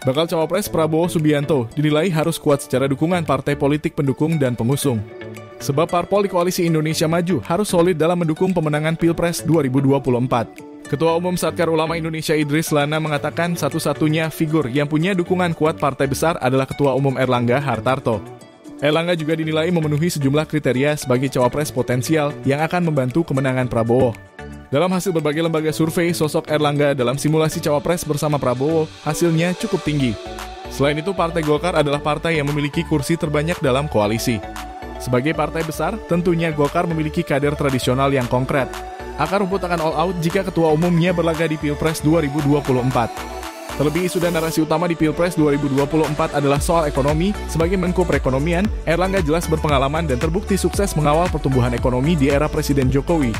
Bakal cawapres Prabowo Subianto dinilai harus kuat secara dukungan partai politik pendukung dan pengusung. Sebab parpol di koalisi Indonesia Maju harus solid dalam mendukung pemenangan Pilpres 2024. Ketua Umum Satkar Ulama Indonesia Idris Lana mengatakan satu-satunya figur yang punya dukungan kuat partai besar adalah Ketua Umum Erlangga Hartarto. Erlangga juga dinilai memenuhi sejumlah kriteria sebagai cawapres potensial yang akan membantu kemenangan Prabowo. Dalam hasil berbagai lembaga survei, sosok Erlangga dalam simulasi cawapres bersama Prabowo hasilnya cukup tinggi. Selain itu, Partai Golkar adalah partai yang memiliki kursi terbanyak dalam koalisi. Sebagai partai besar, tentunya Golkar memiliki kader tradisional yang konkret. Akar rumput akan all out jika ketua umumnya berlaga di Pilpres 2024. Terlebih isu dan narasi utama di Pilpres 2024 adalah soal ekonomi. Sebagai Menko Perekonomian, Erlangga jelas berpengalaman dan terbukti sukses mengawal pertumbuhan ekonomi di era Presiden Jokowi.